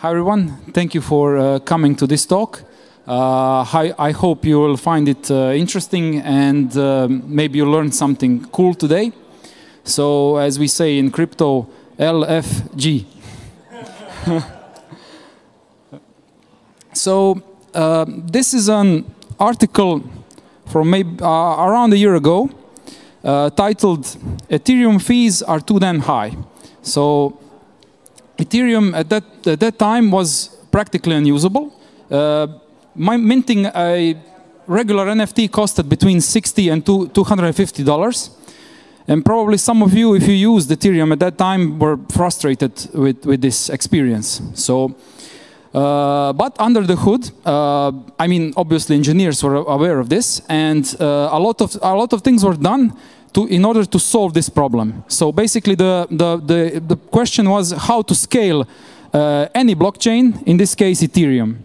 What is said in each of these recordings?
Hi everyone, thank you for uh, coming to this talk. Uh, I, I, hope you will find it uh, interesting and uh, maybe you learned something cool today. So, as we say in crypto, LFG. so, uh, this is an article from maybe uh, around a year ago titled Ethereum fees are too damn high. So, Ethereum at that, at that time was practically unusable. Uh, my minting a regular NFT costed between 60 and $250. And probably some of you, if you used Ethereum at that time, were frustrated with, with this experience. So, uh, but under the hood, uh, I mean, obviously engineers were aware of this, and uh, a lot of a lot of things were done to, in order to solve this problem. So basically the, the, the, the question was how to scale uh, any blockchain, in this case Ethereum.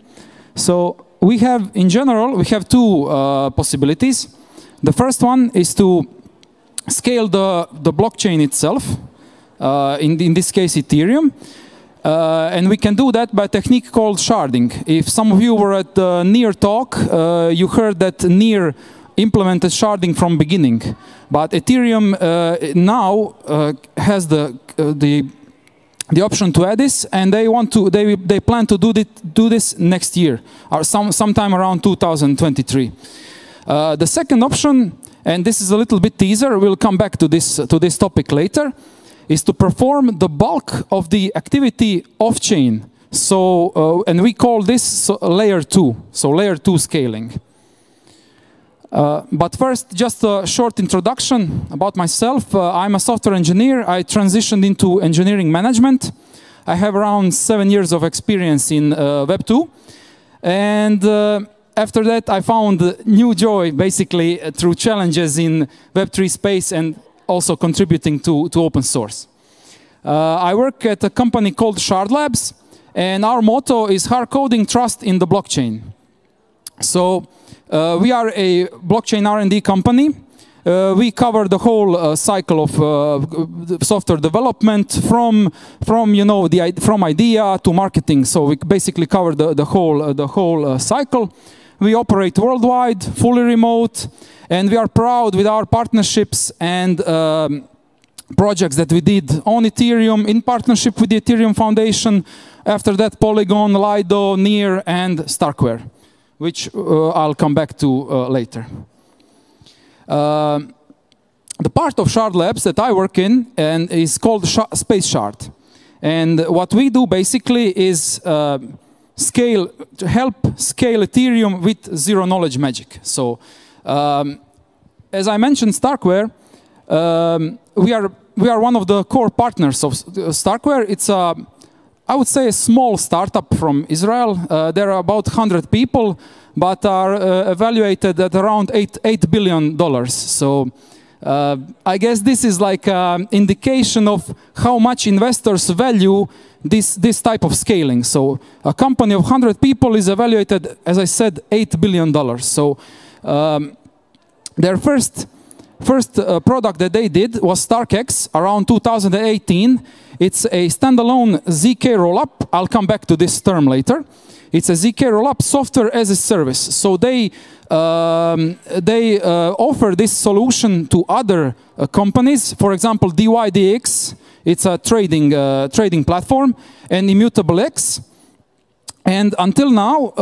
So we have, in general, we have two uh, possibilities. The first one is to scale the, the blockchain itself, uh, in, in this case Ethereum. Uh, and we can do that by a technique called sharding. If some of you were at the NEAR talk, uh, you heard that NEAR implemented sharding from beginning. But Ethereum uh, now uh, has the uh, the the option to add this, and they want to they they plan to do this do this next year or some sometime around 2023. Uh, the second option, and this is a little bit teaser, we'll come back to this to this topic later, is to perform the bulk of the activity off chain. So, uh, and we call this layer two, so layer two scaling. Uh, but first, just a short introduction about myself. Uh, I'm a software engineer. I transitioned into engineering management. I have around seven years of experience in uh, Web 2. And uh, after that, I found new joy, basically, uh, through challenges in Web3 space and also contributing to, to open source. I work at a company called Shard Labs, and our motto is hard coding trust in the blockchain. So uh, we are a blockchain R&D company. Uh, we cover the whole uh, cycle of uh, software development from from you know the from idea to marketing. So we basically cover the the whole uh, the whole uh, cycle. We operate worldwide, fully remote, and we are proud with our partnerships and um, projects that we did on Ethereum in partnership with the Ethereum Foundation. After that, Polygon, Lido, Near, and Starkware which uh, I'll come back to uh, later. Uh, the part of Shard Labs that I work in and is called Sh Space Shard. And what we do basically is uh, scale to help scale Ethereum with zero knowledge magic. So, um, as I mentioned, Starkware, um, we are we are one of the core partners of Starkware. It's a I would say a small startup from Israel. Uh, there are about 100 people, but are uh, evaluated at around eight, $8 billion. So uh, I guess this is like an indication of how much investors value this, this type of scaling. So a company of 100 people is evaluated, as I said, $8 billion. So um, their first first uh, product that they did was StarkEx around 2018. It's a standalone ZK rollup. I'll come back to this term later. It's a ZK rollup software as a service. So they um, they uh, offer this solution to other uh, companies. For example, DYDX. It's a trading uh, trading platform, and ImmutableX. And until now,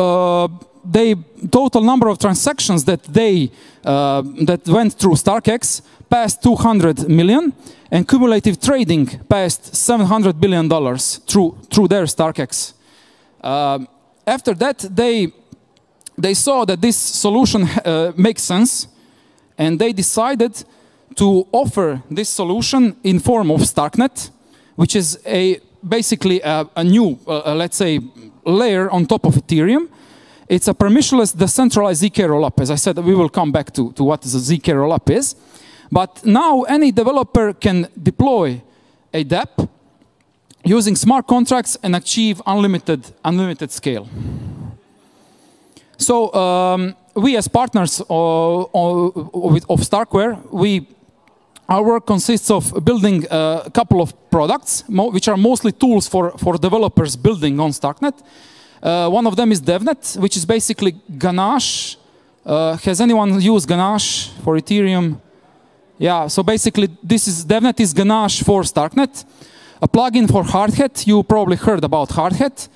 uh, the total number of transactions that they uh, that went through StarkEx passed 200 million, and cumulative trading passed 700 billion dollars through through their StarkEx. Uh, after that, they they saw that this solution uh, makes sense, and they decided to offer this solution in form of Starknet, which is a basically a, a new, uh, let's say, layer on top of Ethereum it's a permissionless decentralized ZK rollup. As I said, we will come back to, to what the ZK rollup is. But now any developer can deploy a dApp using smart contracts and achieve unlimited, unlimited scale. So um, we as partners of, of, of Starkware, we our work consists of building uh, a couple of products, which are mostly tools for, for developers building on Starknet. Uh, one of them is DevNet, which is basically Ganache. Uh, has anyone used Ganache for Ethereum? Yeah, so basically this is DevNet is Ganache for Starknet. A plugin for Hardhat, you probably heard about Hardhat.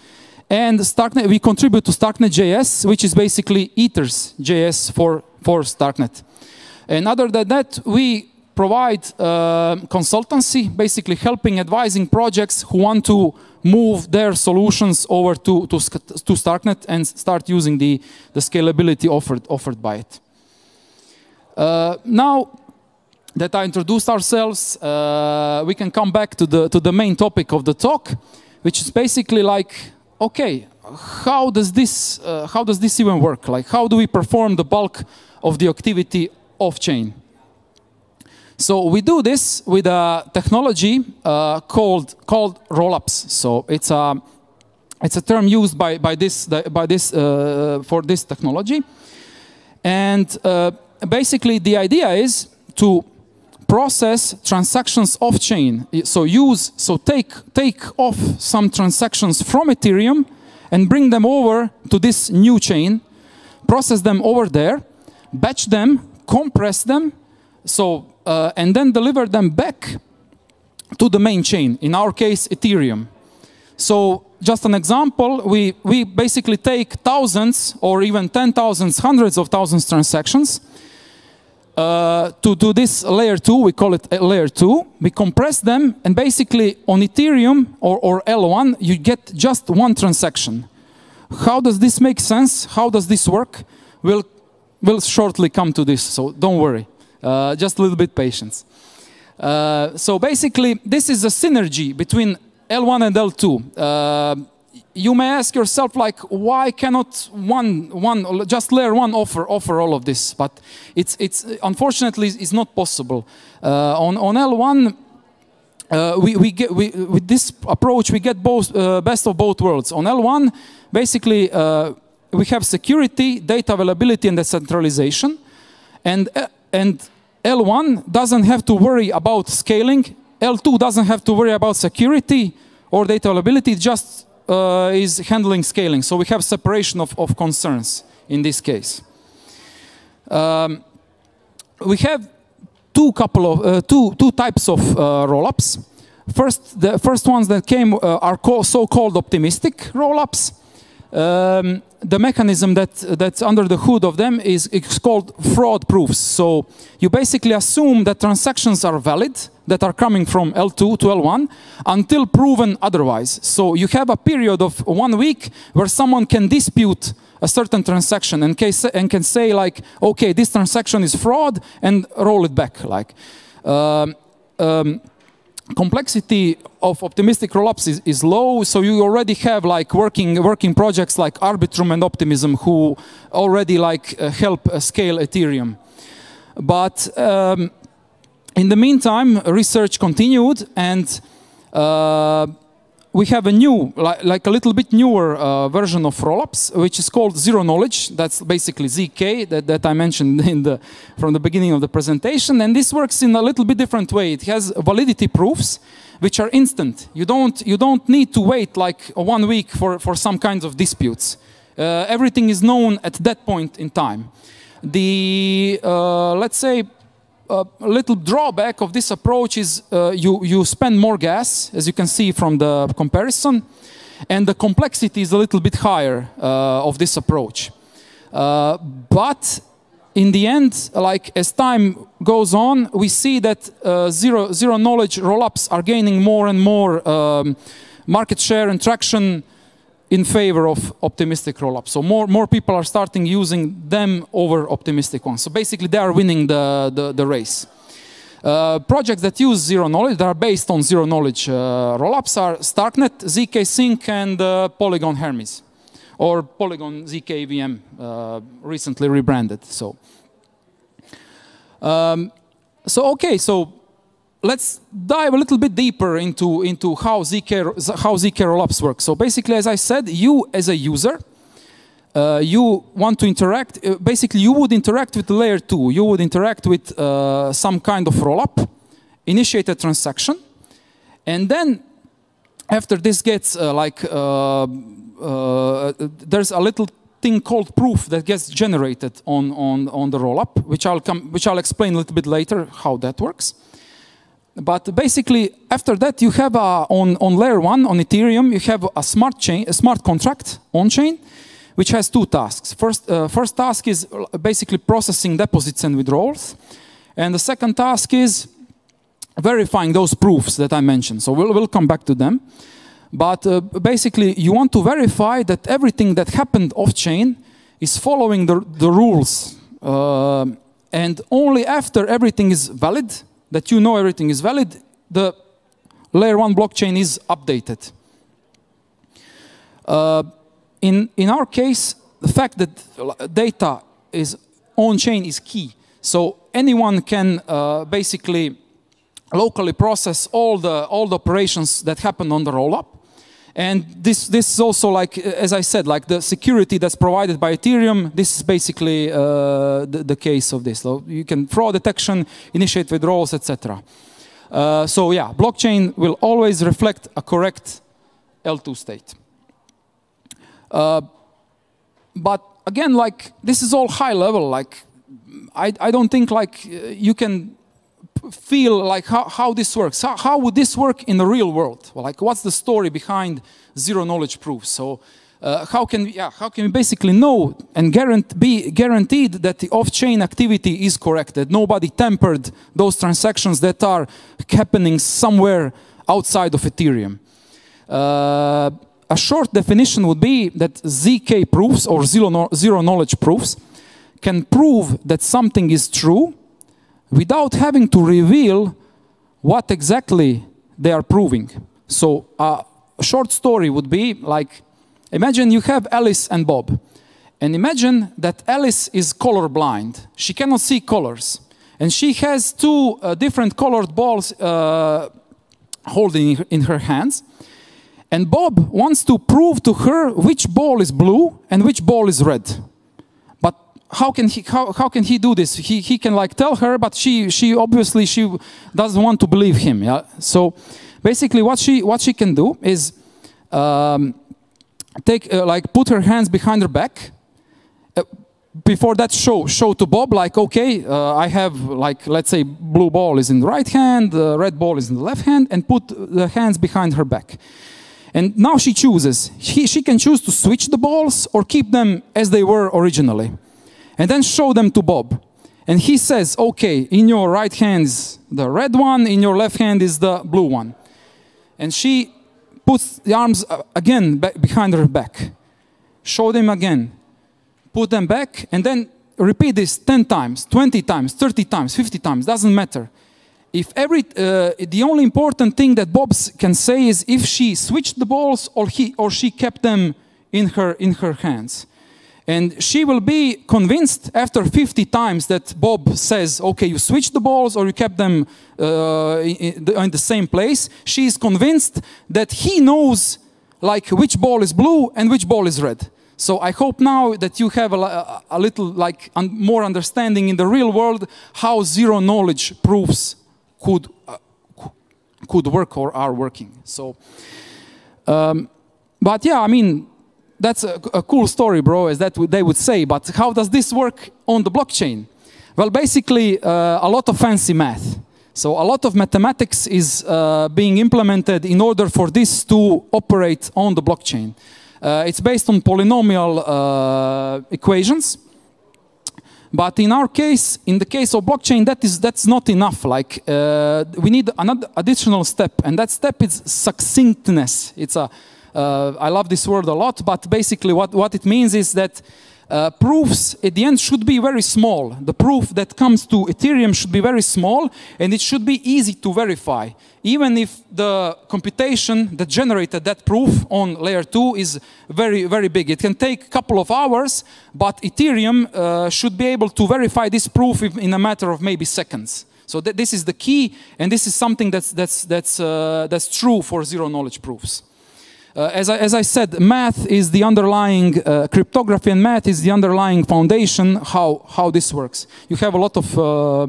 And Starknet, we contribute to Starknet JS, which is basically Ethers JS for, for Starknet. And other than that, we provide uh, consultancy, basically helping, advising projects who want to move their solutions over to, to, to Starknet and start using the, the scalability offered, offered by it. Uh, now that I introduced ourselves, uh, we can come back to the, to the main topic of the talk, which is basically like, okay, how does this, uh, how does this even work? Like, how do we perform the bulk of the activity off-chain? So we do this with a technology uh, called called rollups. So it's a it's a term used by by this by this uh, for this technology, and uh, basically the idea is to process transactions off chain. So use so take take off some transactions from Ethereum and bring them over to this new chain, process them over there, batch them, compress them. So uh, and then deliver them back to the main chain, in our case, Ethereum. So just an example, we, we basically take thousands or even 10,000, hundreds hundreds of thousands transactions uh, to do this layer 2, we call it layer 2. We compress them and basically on Ethereum or, or L1, you get just one transaction. How does this make sense? How does this work? We'll, we'll shortly come to this, so don't worry. Uh, just a little bit patience. Uh, so basically, this is a synergy between L1 and L2. Uh, you may ask yourself, like, why cannot one, one, just layer one offer offer all of this? But it's, it's unfortunately, it's not possible. Uh, on on L1, uh, we, we get we, with this approach, we get both uh, best of both worlds. On L1, basically, we have security, data availability, and decentralization, and and L1 doesn't have to worry about scaling. L2 doesn't have to worry about security or data availability. It just uh, is handling scaling. So we have separation of, of concerns in this case. Um, we have two couple of uh, two two types of uh, rollups. First, the first ones that came uh, are so-called optimistic rollups. Um, the mechanism that that's under the hood of them is it's called fraud proofs. So you basically assume that transactions are valid that are coming from L2 to L1 until proven otherwise. So you have a period of one week where someone can dispute a certain transaction and, case, and can say like, okay, this transaction is fraud and roll it back. Like, um, um, complexity of optimistic rollups is, is low, so you already have like working working projects like Arbitrum and Optimism who already like uh, help uh, scale Ethereum. But um, in the meantime, research continued and uh, we have a new, like, like a little bit newer uh, version of rollups, which is called zero knowledge. That's basically ZK that, that I mentioned in the, from the beginning of the presentation. And this works in a little bit different way. It has validity proofs, which are instant. You don't, you don't need to wait like one week for, for some kinds of disputes. Uh, everything is known at that point in time. The, uh, let's say, a little drawback of this approach is uh, you, you spend more gas, as you can see from the comparison, and the complexity is a little bit higher uh, of this approach. Uh, but in the end, like as time goes on, we see that uh, zero, zero knowledge rollups are gaining more and more um, market share and traction in favor of optimistic rollups. So more, more people are starting using them over optimistic ones. So basically they are winning the, the, the race. Uh, projects that use zero knowledge, that are based on zero knowledge uh, rollups are Starknet, ZK Sync, and uh, Polygon Hermez, or Polygon ZK VM, uh, recently rebranded. So, um, so okay, so let's dive a little bit deeper into, into how, ZK, how ZK rollups work. So basically, as I said, you as a user, uh, you want to interact, uh, basically you would interact with layer two. You would interact with uh, some kind of rollup. initiate a transaction, and then after this gets uh, like uh, uh, there's a little thing called proof that gets generated on on on the rollup, which I'll come which I'll explain a little bit later how that works. But basically, after that, you have a, on on layer one on Ethereum, you have a smart chain, a smart contract on chain, which has two tasks. First, uh, first task is basically processing deposits and withdrawals, and the second task is verifying those proofs that I mentioned. So we'll, we'll come back to them. But uh, basically, you want to verify that everything that happened off-chain is following the, the rules. Uh, and only after everything is valid, that you know everything is valid, the layer one blockchain is updated. Uh, in, in our case, the fact that data is on-chain is key. So anyone can uh, basically locally process all the all the operations that happen on the rollup. And this this is also like as I said, like the security that's provided by Ethereum. This is basically uh, the, the, case of this. So you can fraud detection, initiate withdrawals, etc. Uh, so yeah, blockchain will always reflect a correct L2 state. Uh, but again, like this is all high level. Like I, I don't think like you can feel like how, how this works. How, how would this work in the real world? Well, like what's the story behind zero knowledge proof? So uh, how can yeah, how can we basically know and guarantee, be guaranteed that the off-chain activity is correct, that nobody tampered those transactions that are happening somewhere outside of Ethereum? Uh, a short definition would be that ZK proofs or zero, no, zero knowledge proofs can prove that something is true without having to reveal what exactly they are proving. So a short story would be like, imagine you have Alice and Bob. And imagine that Alice is colorblind. She cannot see colors. And she has two uh, different colored balls uh, holding in her hands. And Bob wants to prove to her which ball is blue and which ball is red how can he how, how can he do this? He, he can like tell her but she she obviously she doesn't want to believe him yeah? So basically what she what she can do is um, take uh, like put her hands behind her back uh, before that show show to bob like okay uh, i have like let's say blue ball is in the right hand the red ball is in the left hand and put the hands behind her back. And now she chooses. He, she can choose to switch the balls or keep them as they were originally and then show them to Bob. And he says, okay, in your right hand is the red one, in your left hand is the blue one. And she puts the arms uh, again behind her back. Show them again. Put them back and then repeat this 10 times, 20 times, 30 times, 50 times, doesn't matter. If every, uh, the only important thing that Bob can say is if she switched the balls or he or she kept them in her, in her hands. And she will be convinced after 50 times that Bob says, okay, you switched the balls or you kept them uh, in, in, the same place. She is convinced that he knows like which ball is blue and which ball is red. So I hope now that you have a, a little like un, more understanding in the real world how zero knowledge proofs could, uh, could work or are working. So, um, but yeah, I mean, that's a, a, cool story, bro, as that they would say. But how does this work on the blockchain? Well, basically, uh, a lot of fancy math. So a lot of mathematics is uh, being implemented in order for this to operate on the blockchain. Uh, it's based on polynomial uh, equations. But in our case, in the case of blockchain, that is that's not enough. Like uh, we need another additional step, and that step is succinctness. It's a I love this word a lot, but basically what, what it means is that uh, proofs at the end should be very small. The proof that comes to Ethereum should be very small and it should be easy to verify. Even if the computation that generated that proof on layer 2 is very, very big. It can take a couple of hours, but Ethereum uh, should be able to verify this proof in a matter of maybe seconds. So th this is the key, and this is something that's, that's, that's, uh, that's true for zero knowledge proofs. Uh, as, I, as, I, said, math is the underlying, uh, cryptography and math is the underlying foundation how, how this works. You have a lot of uh,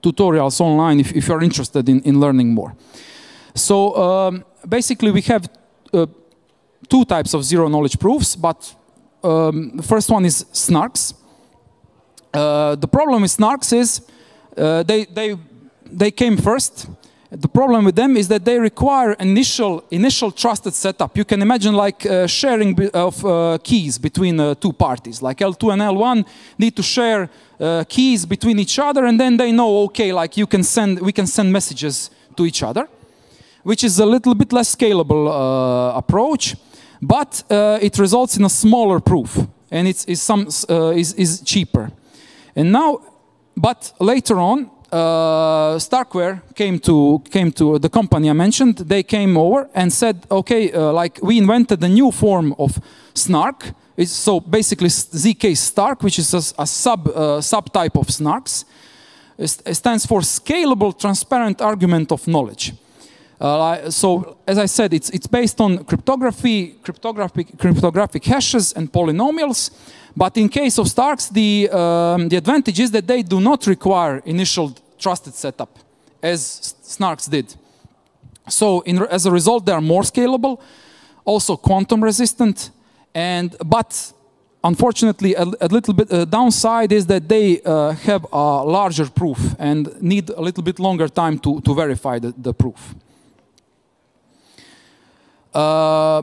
tutorials online if, if you're interested in, in learning more. So um, basically we have uh, two types of zero knowledge proofs, but um, the first one is snarks. Uh, the problem with snarks is they, they, they came first. The problem with them is that they require initial, initial trusted setup. You can imagine like uh, sharing of uh, keys between uh, two parties. Like L2 and L1 need to share uh, keys between each other and then they know, okay, like you can send, we can send messages to each other, which is a little bit less scalable approach but uh, it results in a smaller proof and it's, some, uh, is, is cheaper. And now, but later on, uh, Starkware came to came to the company I mentioned. They came over and said, "Okay, uh, like we invented a new form of snark. It's so basically zk Stark, which is a, a sub uh, subtype of snarks. It stands for Scalable Transparent Argument of Knowledge." Uh, so as I said, it's, it's based on cryptography, cryptographic, cryptographic hashes and polynomials. But in case of Starks, the, um, the advantage is that they do not require initial trusted setup, as Snarks did. So in, as a result, they are more scalable, also quantum resistant, and but unfortunately, a, a little bit uh, downside is that they uh, have a larger proof and need a little bit longer time to, to verify the, the proof. Uh,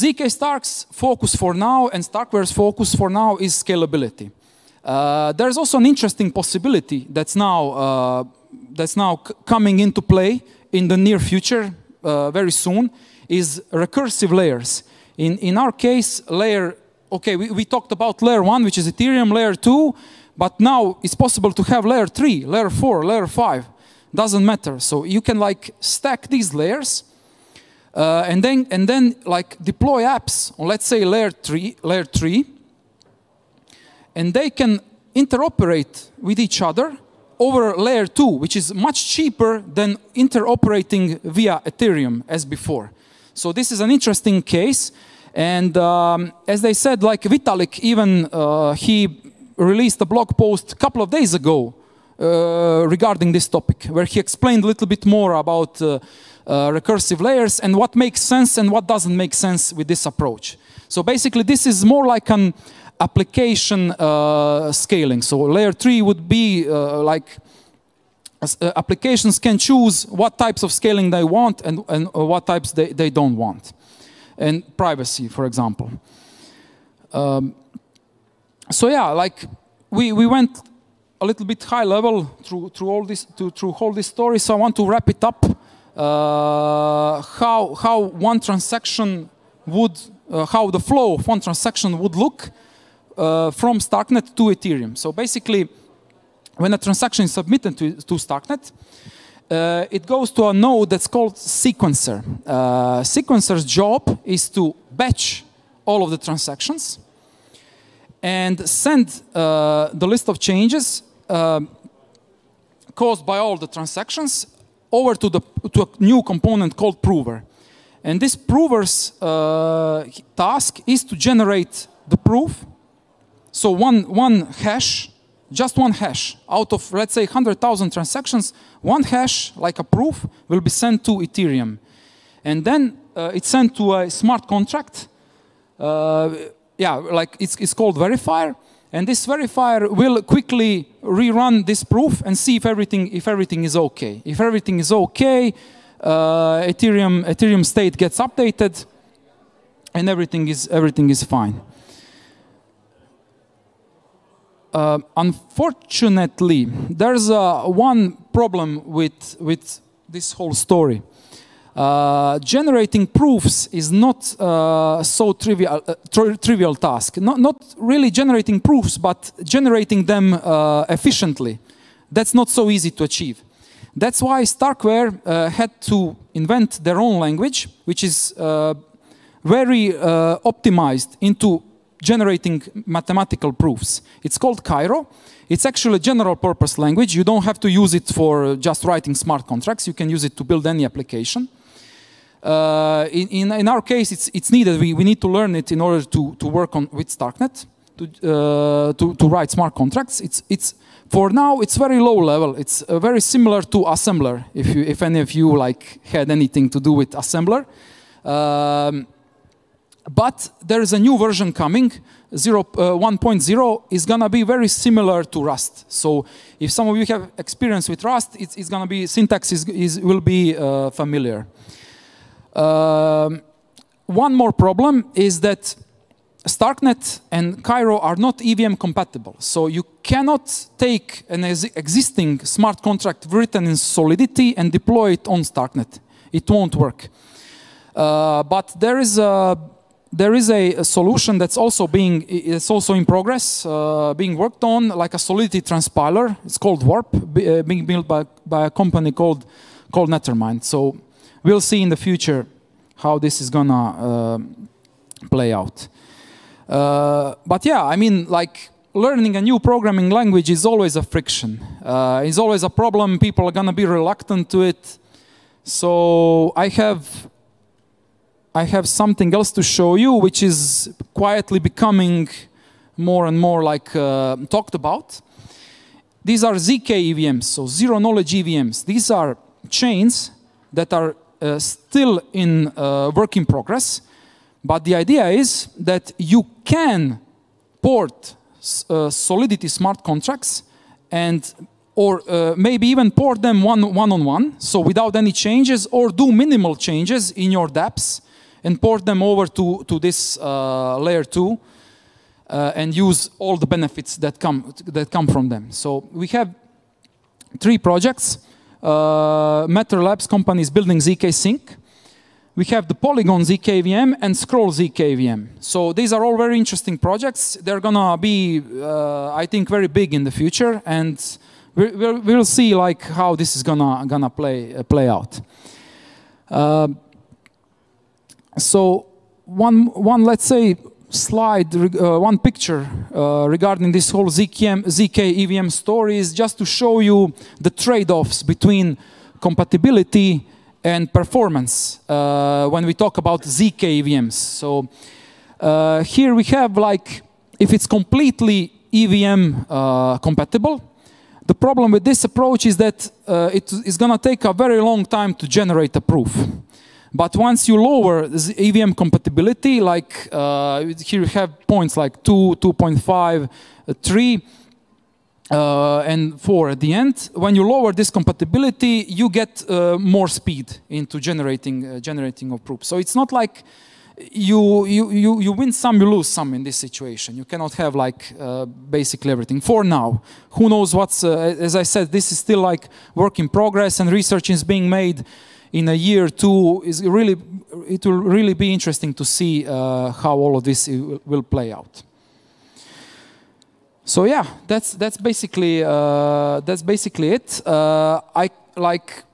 ZK Stark's focus for now and Starkware's focus for now is scalability. Uh, there's also an interesting possibility that's now uh, that's now coming into play in the near future, uh, very soon, is recursive layers. In in our case, layer okay, we, we talked about layer one, which is Ethereum, layer two, but now it's possible to have layer three, layer four, layer five. Doesn't matter. So you can like stack these layers uh, and then and then like deploy apps on let's say layer three, layer three, and they can interoperate with each other over layer two, which is much cheaper than interoperating via Ethereum as before. So this is an interesting case. And um, as they said, like Vitalik, even uh, he released a blog post a couple of days ago uh, regarding this topic, where he explained a little bit more about uh, uh, recursive layers and what makes sense and what doesn't make sense with this approach. So basically this is more like an application uh, scaling. So layer 3 would be uh, like uh, applications can choose what types of scaling they want and, and what types they, they don't want. And privacy, for example. Um, so yeah, like we, we went a little bit high level through, through all this to, through all this story. So I want to wrap it up uh, how, how one transaction would, uh, how the flow of one transaction would look from Starknet to Ethereum. So basically, when a transaction is submitted to, to Starknet, uh, it goes to a node that's called sequencer. Uh, sequencer's job is to batch all of the transactions and send uh, the list of changes caused by all the transactions over to, the, to a new component called prover. And this prover's uh, task is to generate the proof. So one, one hash, just one hash, out of let's say 100,000 transactions, one hash, like a proof, will be sent to Ethereum. And then uh, it's sent to a smart contract. Uh, yeah, like it's, it's called verifier. And this verifier will quickly rerun this proof and see if everything, if everything is okay. If everything is okay, uh, Ethereum, Ethereum state gets updated and everything is, everything is fine. Uh, unfortunately, there's uh, one problem with, with this whole story. Uh, generating proofs is not uh, so trivial, uh, tri trivial task. Not, not really generating proofs, but generating them uh, efficiently. That's not so easy to achieve. That's why Starkware uh, had to invent their own language, which is very optimized into generating mathematical proofs. It's called Cairo. It's actually a general purpose language. You don't have to use it for just writing smart contracts. You can use it to build any application. Uh, in, in, our case, it's, it's needed. We, we need to learn it in order to, to work on with Starknet. to, uh, to, to write smart contracts. It's, it's, for now, it's very low level. It's uh, very similar to assembler, if, you, if any of you like had anything to do with assembler. Um, but there is a new version coming, 0, uh, 1.0 is gonna be very similar to Rust. So if some of you have experience with Rust, it's, it's gonna be, syntax is, is will be uh, familiar. Um, one more problem is that Starknet and Cairo are not EVM compatible. So you cannot take an ex existing smart contract written in Solidity and deploy it on Starknet. It won't work. Uh, but there is a there is a, a, solution that's also being it's also in progress, uh, being worked on, like a Solidity transpiler. It's called Warp, uh, being built by, by a company called called Nethermind. So we'll see in the future how this is gonna uh, play out. Uh, but yeah, I mean, like learning a new programming language is always a friction. Uh, it's always a problem. People are gonna be reluctant to it. So I have I have something else to show you, which is quietly becoming more and more like uh, talked about. These are ZK EVMs, so zero knowledge EVMs. These are chains that are uh, still in uh, work in progress, but the idea is that you can port uh, Solidity smart contracts and or uh, maybe even port them one, one on one, so without any changes, or do minimal changes in your dApps and port them over to, to this uh, layer 2 uh, and use all the benefits that come, that come from them. So we have three projects. Uh, Matter Labs company is building ZK Sync. We have the Polygon ZKVM and Scroll ZKVM. So these are all very interesting projects. They're gonna be, uh, I think, very big in the future, and we'll, we'll see like how this is gonna gonna play uh, play out. So one, one let's say, slide, uh, one picture uh, regarding this whole ZKM, ZK EVM story is just to show you the trade-offs between compatibility and performance uh, when we talk about ZK EVMs. So uh, here we have like, if it's completely EVM uh, compatible, the problem with this approach is that uh, it is going to take a very long time to generate a proof. But once you lower the EVM compatibility, like uh, here you have points like 2, 2.5, uh, 3, uh, and 4 at the end. When you lower this compatibility, you get uh, more speed into generating uh, generating of proofs. So it's not like you, you, you, you win some, you lose some in this situation. You cannot have like uh, basically everything for now. Who knows what's, as I said, this is still like work in progress and research is being made in a year or two is really it will really be interesting to see uh, how all of this will play out. So yeah, that's that's basically uh, that's basically it. Uh, I like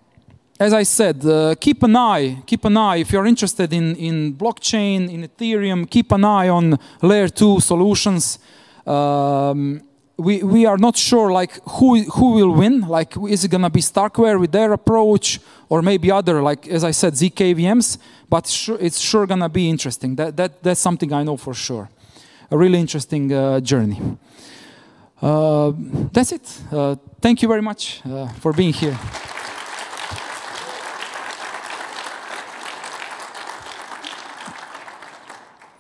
as I said, uh, keep an eye, keep an eye if you're interested in in blockchain, in Ethereum. Keep an eye on layer two solutions. Um, we, we are not sure like who who will win. Like is it gonna be Starkware with their approach or maybe other like as I said ZKVMs? But sure, it's sure gonna be interesting. That that that's something I know for sure. A really interesting uh, journey. Uh, that's it. Uh, thank you very much uh, for being here.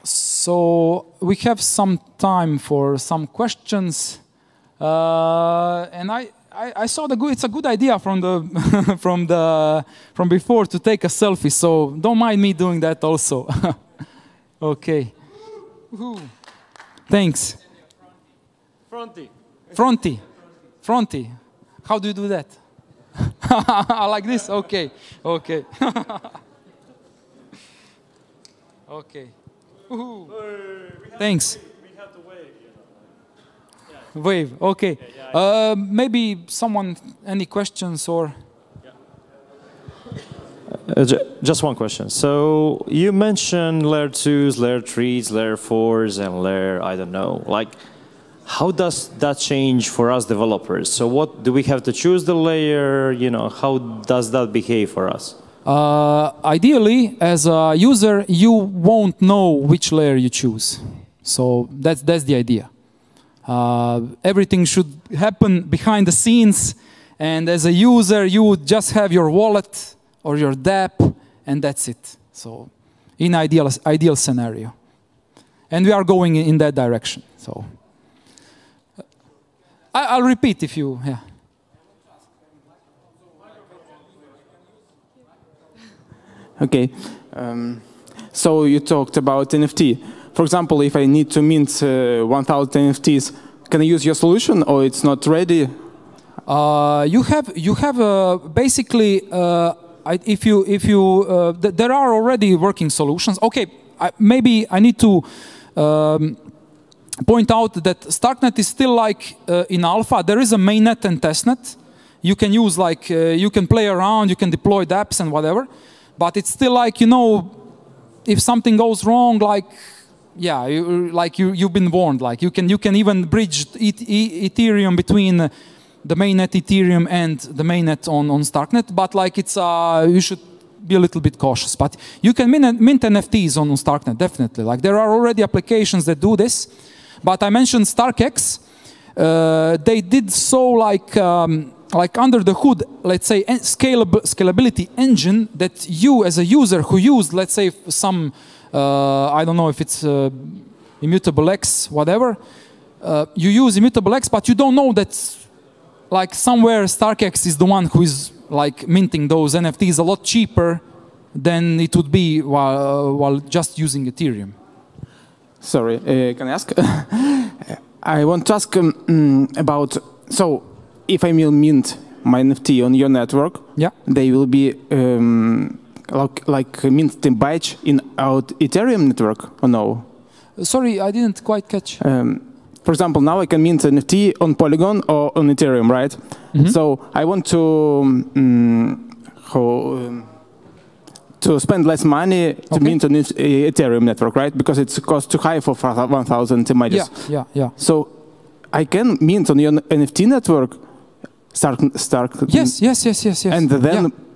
So we have some time for some questions. Uh, and I, I, I, saw the good. It's a good idea from the from the from before to take a selfie. So don't mind me doing that also. okay. Thanks. Fronty. Fronty. Fronty. How do you do that? like this? Okay. Okay. okay. Thanks wave. Okay. Uh, maybe someone, any questions or? Uh, just one question. So you mentioned layer twos, layer threes, layer fours, and layer I don't know. Like, how does that change for us developers? So what do we have to choose the layer? You know, how does that behave for us? Uh, ideally, as a user, you won't know which layer you choose. So that's that's the idea. Uh, everything should happen behind the scenes, and as a user, you would just have your wallet or your dApp, and that's it. So, in ideal ideal scenario, and we are going in that direction. So, I, I'll repeat if you yeah. Okay. Um, so you talked about NFT. For example, if I need to mint uh, 1,000 NFTs, can I use your solution or it's not ready? Uh, you have you have uh, basically uh, if you if you uh, th there are already working solutions. Okay, I, maybe I need to um, point out that Starknet is still like uh, in alpha. There is a mainnet and testnet. You can use like you can play around, you can deploy apps and whatever, but it's still like you know if something goes wrong, like yeah, you, like you you've been warned. Like you can you can even bridge Ethereum between the mainnet Ethereum and the mainnet on on Starknet, but like it's uh you should be a little bit cautious. But you can mint, mint NFTs on, Starknet definitely. Like there are already applications that do this, but I mentioned StarkEx. Uh, they did so like. Um, like under the hood, let's say, scalable, scalability engine that you as a user who used, let's say, some, I don't know if it's uh, immutable X, whatever, uh, you use immutable X, but you don't know that like somewhere StarkEx is the one who is like minting those NFTs a lot cheaper than it would be while, while just using Ethereum. Sorry, uh, can I ask? I want to ask um, about, so if I will mint my NFT on your network, yeah, they will be um, like, like mint the badge in our Ethereum network or no? Sorry, I didn't quite catch. Um, for example, now I can mint an NFT on Polygon or on Ethereum, right? Mm -hmm. So I want to um, how, um, to spend less money to okay. mint on Ethereum network, right? Because it's cost too high for 1,000 images. Yeah, yeah, yeah. So I can mint on your NFT network Stark, Stark. Yes, yes, yes, yes, yes. And then yeah.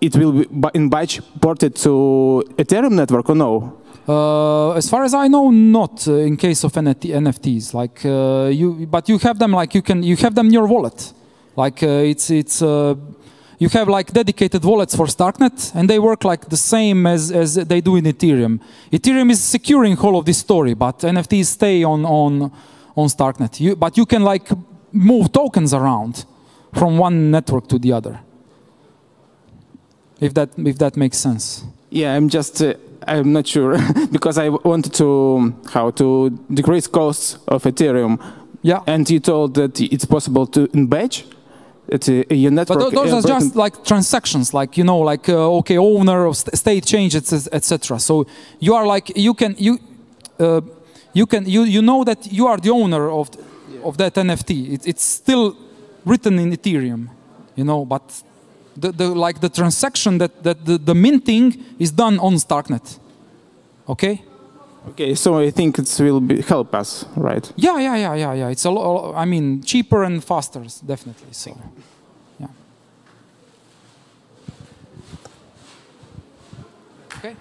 It will be in batch ported to Ethereum network or no? Uh, as far as I know, not uh, in case of NFT, NFTs. Like uh, you, but you have them like you can you have them in your wallet. Like uh, it's it's uh, you have like dedicated wallets for Starknet, and they work like the same as as they do in Ethereum. Ethereum is securing all of this story, but NFTs stay on on on Starknet. You, but you can like move tokens around from one network to the other. If that if that makes sense. Yeah, I'm just uh, I'm not sure because I wanted to how to decrease costs of Ethereum. Yeah. And you told that it's possible to embed it's a, a network. But those are just like transactions, like you know, like uh, okay, owner of st state change, etc. So you are like you can you uh, you can you you know that you are the owner of of that NFT. It, it's still written in Ethereum, you know, but the, the, like the transaction that, that the, the minting is done on Starknet. Okay? Okay, so I think it will be, help us, right? Yeah, yeah, yeah, yeah, yeah. It's a lot, I mean, cheaper and faster, definitely. So, yeah. Okay.